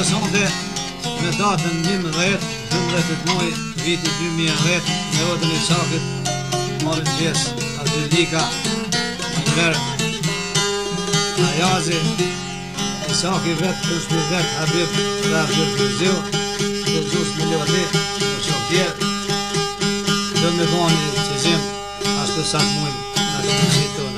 Më shumë dhe sëpërretajnë në mimin dhe jetë, më viti 2010, e otën e sakët, morën që a të lika, a në kërë, a e sakë i vetë, për shpërver, a bërë, dhe a përpërzeu, dhe zusë me leo di, dhe dhe me vani që zimë, ashtë të shtëpëmë, në shumë që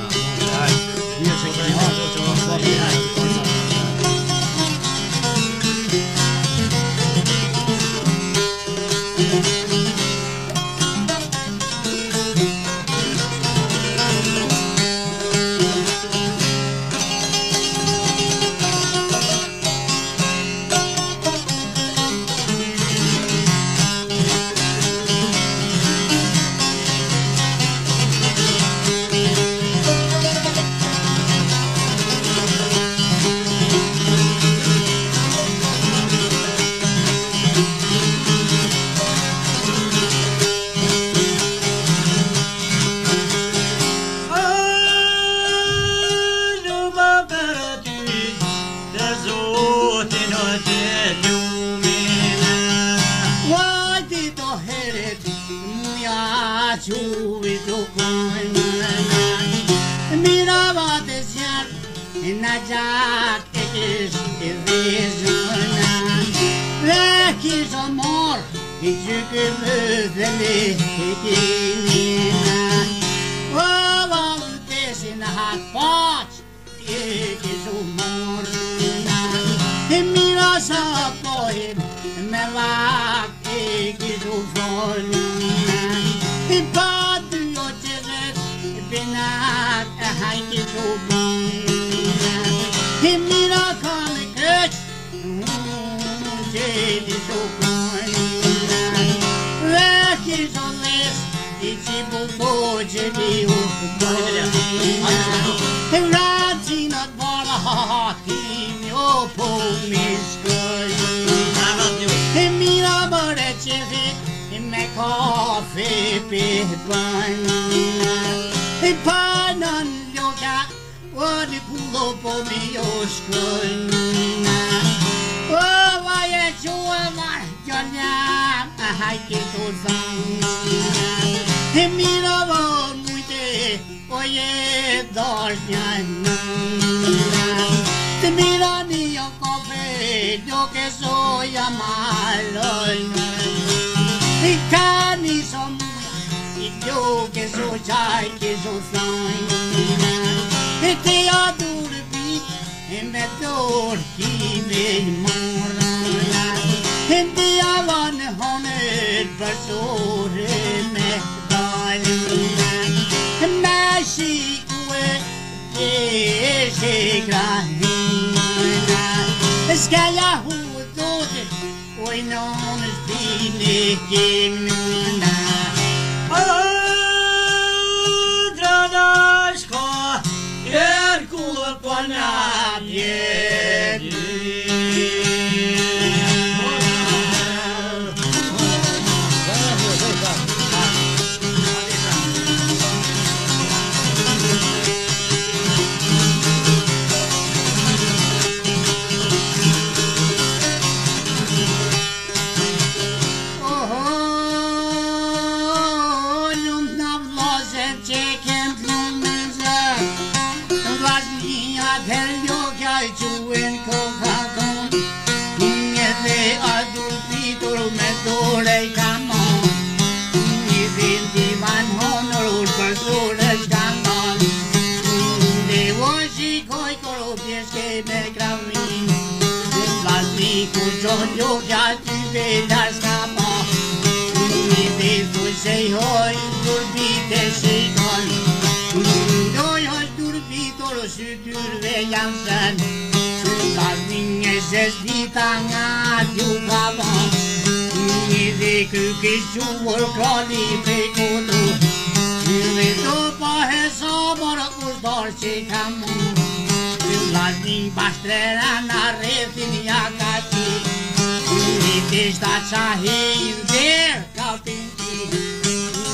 Yüzüm özlemi dinine Oğlan desine hapaç Dikiz umuruna Mirasa boyim melak Dikiz ufoluna Padyo çezer binak Hangi tubanına Mirakan köç Muceli tubanına Jerusalem, Ichibu Bojeli coffee Radzina Dvora Hakim Yopo Miskali, Mira Barecevi, Mekofi Pihvana, Panan Yoga, Wadi Pulopo Mioskalina, Oh, I enjoy my ay qué cosa te miraba mucho oye doña te mira ni yo cofre yo que soy amado y cani son y yo que soy ay que soy y te adoro en me dor y me mora en día van بطور مهدالیم مشی و پیش گرهیم از که یهود و اینان از دینه گیم tangan Sukaminya ses di tangan juga Ini deku kisuwal kali pekutu Ini topa hesa morakus dorsi kamu Lani pastrera na refini akati Ini testa sahin der kapinti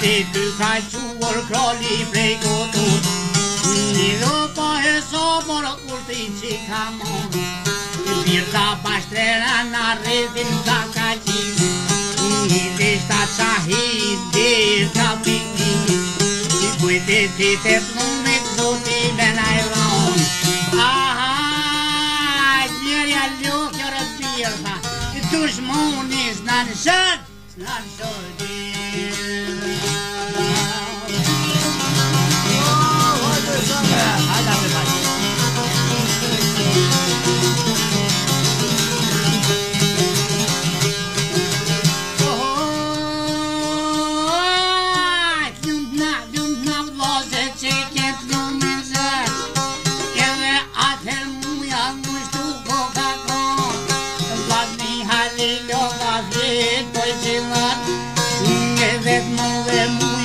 Ti ty ka quar krali i prej kotur Një dhe pa e sobor kur ti që ka mor Një birë ka pashtrera në rrëdhin ka ka qim Një dhe shta qa hi i të ka piti Një kujte ti të plume të zoti me na e Aha, njërja ljo kjo rëpirë Dushmonis në në shëtë, në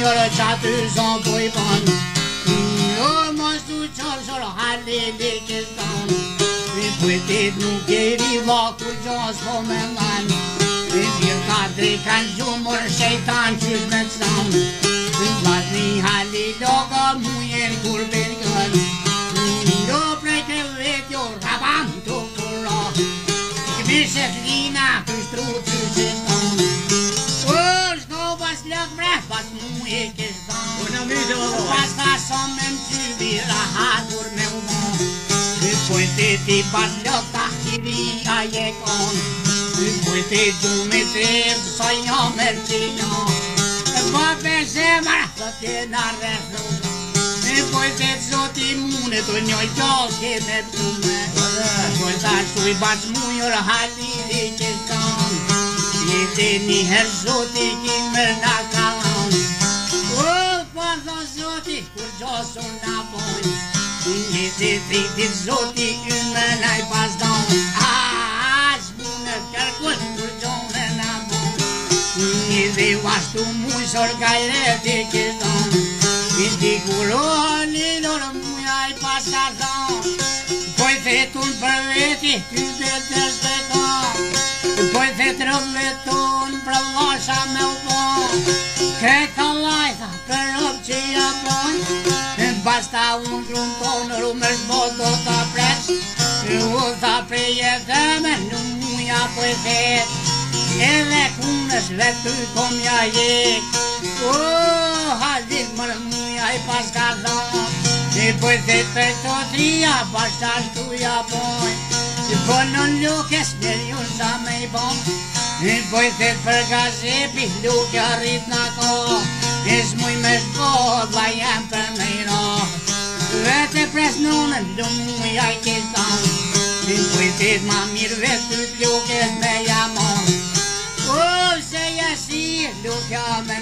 solo çatır son boy ban Yo monsu çal solo halle nu geri vakul jos homenan Ve bir kadri kan cumur şeytan çürmek san Ve vladni halle loga muyer kurben gön Yo prekevet yo rabam doktora Kibir şeflina kuştru çürmek Në lëg mre pas muje kështë të ndër Në pas të asome më gjybi dhe ha me u banë Në pojtët ti pas lëg të kështë të i aje kënë Në pojtët i të me të jetë së një mërë që një Në pojtët i zë mërë të të u banë Në pojtët i sot mune të njojtës që në të të me Në pojtët i pas muje dhe ha kështë i aje kështë te një herë zoti ki me nga kalon O, pa dha zoti, kur gjosu nga bon Një të pritit zoti, ju nga i pas don A, a, zbu në kërkut, kur gjon me nga bon Një dhe vashtu mujësor ka i reti ki don Një të kuroni, dorë i pas vetur për veti, ty dhe të dhe dhe dhe e vetur me ton, për lasha me u po Kë lajtha, për rëmë që ja apon Në basta unë grunë tonë, rëmë është botë do të preç u dha prej dhe me, në muja po e vetë E dhe kunë vetë të po të mja jekë O, hajdi mërë muja i paska dhe Një pojtet për të trija, baxar po në tuja pojt Një pojtet për nuk e shpil, njën sa me i bënd Një pojtet për gazipi, nuk e rrit në to Një shmuj me shkod, la jem për me i rënd Në vetë e pres nëmë, nëmë dëmë, nëmë i ajtë po i tënd Një pojtet ma mirë, vetë nuk e shpil, nëmë i amon Pojtet e si, nuk e me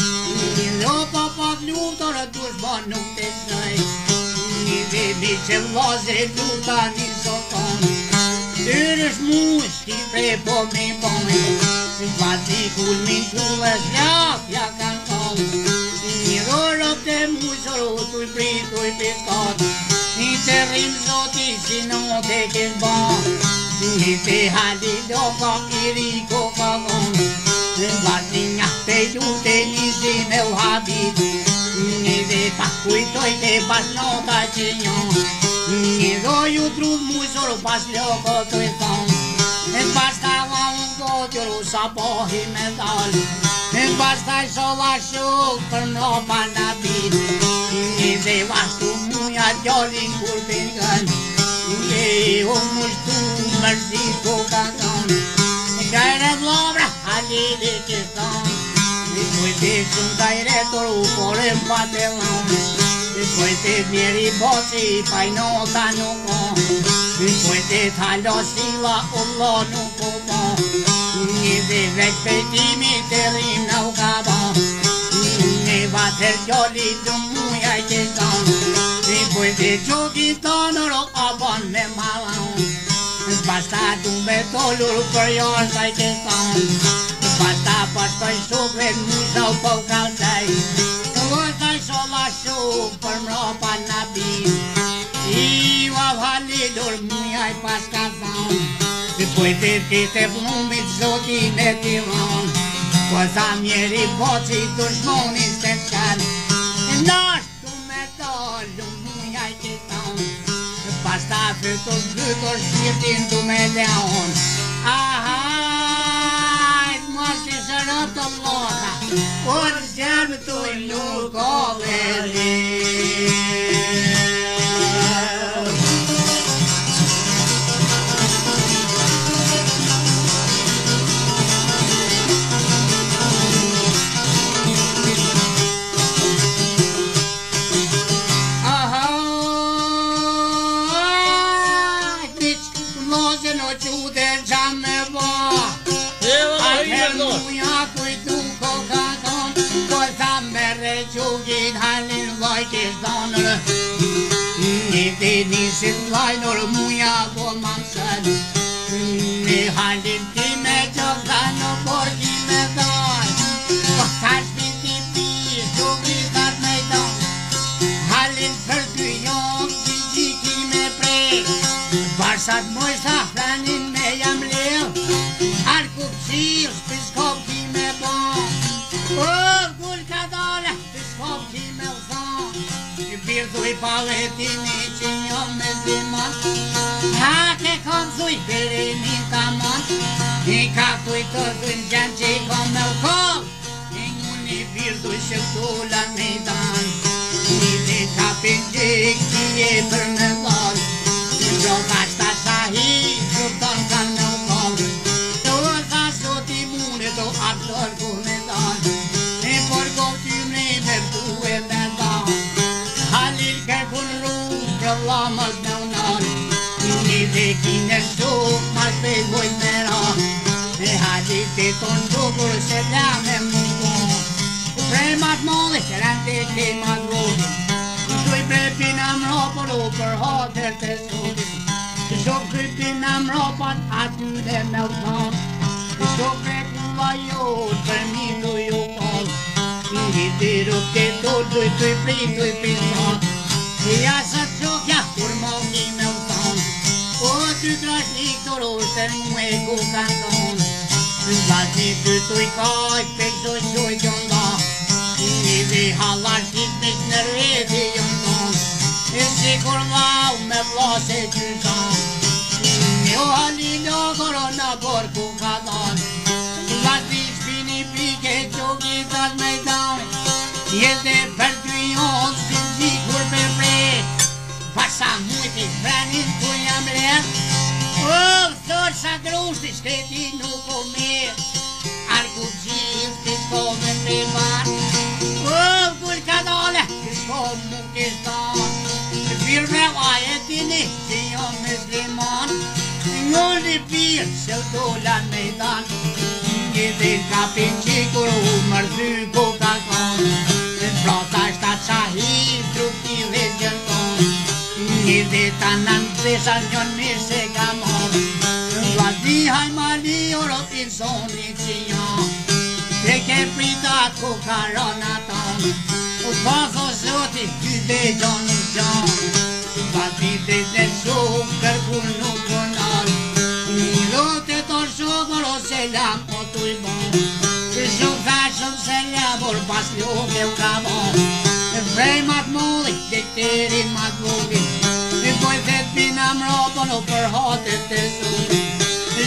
Një ropa pa t'luftar e dush s'ba nuk t'esnaj Një vebi që m'vazit t'ur pa një sotani Njërës muq, ti prej po m'i po m'i Një vazikull m'i t'u dhe t'ja, t'ja ka n'kani Një ropë t'e muq, s'ro t'u i prit, t'u i piskati Një të rrimë zoti, si në të qenë bani Një t'e halit, do pa k'i rikë o ka në Një vazikull m'i t'u rapid Ni de pascuito y de pasno tachiño Ni doy otro muy solo pas loco tu estón Bastava un gotiul sa bohi medal Basta sola shul për në panabit de vastu muja gjolin kur pingan Ni o mushtu mërdi kokaton Kërë vlobra halili kërton Kuj të që në u kore më patel Kuj të të njeri boqi i pajno ka nuk Kuj të të halo shila u lo u po Një dhe veç pejtimi të rim në u ka ba Një vater gjoli të muja i të kam Kuj të që në ro ka bon me malam Basta du me tolur për jo është ajtë të Pasta pas për shumë për një shumë për kaltej Për një shumë për shumë për një shumë për një shumë I va validur muja i pas kazan I për të të të vëmbit zotin e të iman Për po të të mjeri poci të shmonin se të kan Nështë të me tëllën muja i të tëndë Pasta për të të zhëtër shqiptin të me leon Aha canta moda, o diâmetro Cobre. colerinho. noches donar Ne denizin laylor muya dolman Ne halim kime çaldan o borgime dar Baktar bitti bir dubri dar meydan Halil perdüyom bizi kime pre Varsat moysa hranin meyem lev Har kupsiz biz kop kime bon Oh! zuj paleti një që një jo me zimon Ha ke kon zuj bëri një kamon Një ka tuj të zuj në gjem që i kon me u kon Një një një vir zuj që la me dan Një një ka pëngjik që je për në ಕೊಂಡೋಗಳು ಸೆಲ್ಲ ಮೆಂಬು Premattmål efter att det timmar i brevpinan rapar åker hatet till solen Så tjockpinan rapar att nu den är utan Så tjockpinan var gjord för min och Johan Hittar upp i plin i pinan Jag satt tjocka ormag inom stan Och Lati të të i kaj, pek zë zë i gjonda I vi halar të të të në redi jëmë tonë E si kur lau me vlase të zonë Jo hali në goro në borë ku ka donë Lati shpini pike që gjithat me dajë Jete për të i onë së në gjikur me vrejë Pasa mujti frenit ku jam lehë sa grosti shkreti nuk o mirë Arku gjithë të shkome në barë Po, kur ka dole, të shkome më kështë donë Të firë me vajë e tini, që jo me zlimon Një një pirë, se u dola me danë Një dhe ka pinë që kur u mërthy ku ka konë Në prota është atë qa hirë, trupi dhe gjëtonë Një dhe ta nënë, dhe sa një një se ka Haj mali o rotin soni që janë Dhe ke pritak u karonatën U të thosëtë i kjitë dhe gjonë në qanë Pa t'i dhe të shumë kërkur nuk të një lotë të shumë o se lamë o t'u i banë Shumë faqëm se lamë o pasë lukë e u kabanë Në dhejë matë modë i kjetëri matë modë Në bojë dhe t'i në më robo në e të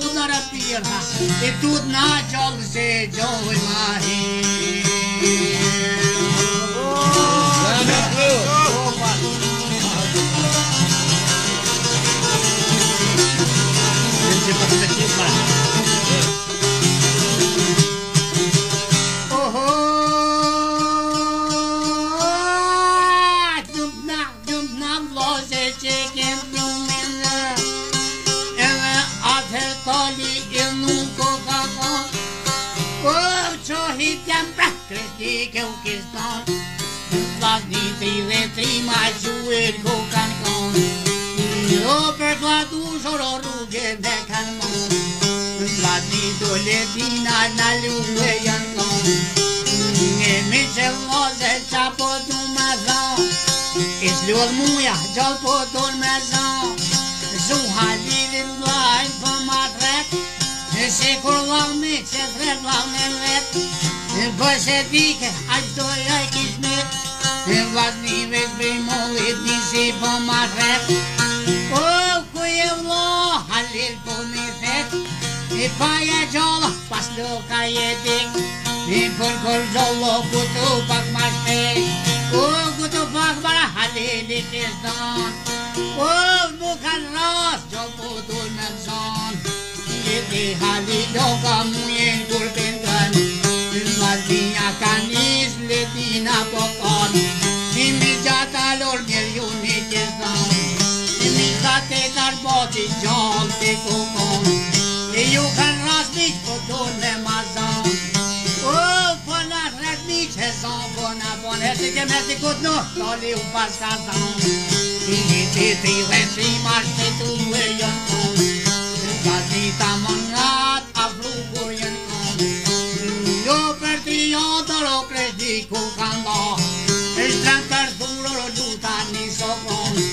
onlara pirha e tut na jal se joy mahi Thank you. দেখান লাদি দোলে বিনা নালি উভয়ান Неми челно се чапо думазо Излюл муя джол по дурмезо Зухали лилай поматрек Се курлав ми се тредлав не лет Боже вике, аж до яки смет Влазни весь би молитни си поматрек О, кое влад del bonifet E paie jolo paslu kayedik Mi gorgor jolo kutu bak maşte O kutu bak bana halili kestan O mukan ras jopu dunak son Yedi halilo kamuyen gurbendan Ülmaz diyakaniz ledina pokal jam të kukon E ju kanë rasmiq po të në mazan O, po në rasmiq e zan po në bon E si kem e si kut në tali u pas ka zan I një të dhe të marë të të në jën kon Ka të ta më ngat a vlu po jën kon Jo për të i jodë do E shtrem luta një sokon E shtrem kërë dhurë lo luta një sokon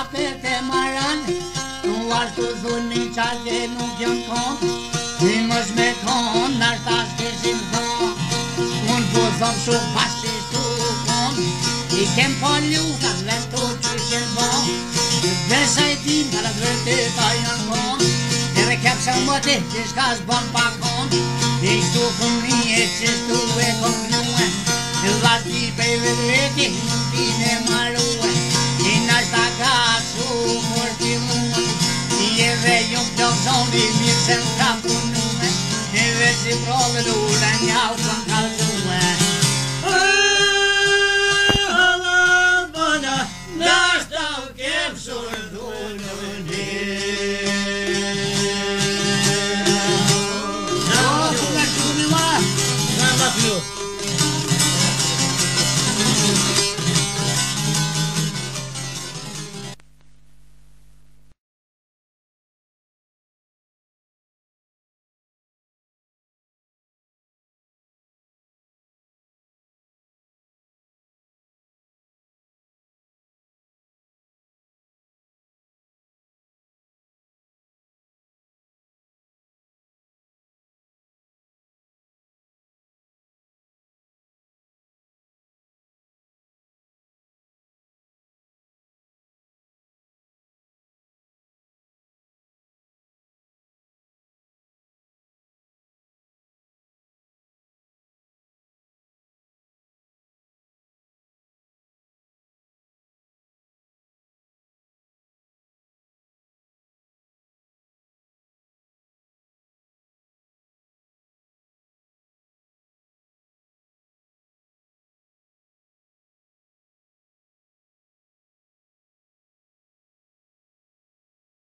apë të maran Nuk është të dhunë një qalë nuk gjënë konë Ti më shme konë, nërë të ashtë të shimë thonë Unë po zëmë shumë pashtë të të konë I kemë po ljuka dhe të që shimë bonë Dhe dhe shajti në rëzë vërte të jënë konë Dhe dhe kemë shumë më të të shka shë i shtu këmë një e që shtu e konë Dhe dhe dhe dhe dhe dhe dhe dhe dhe dhe dhe i de er er som vi misen kampun Ne vesi provelu den jalkan kaldu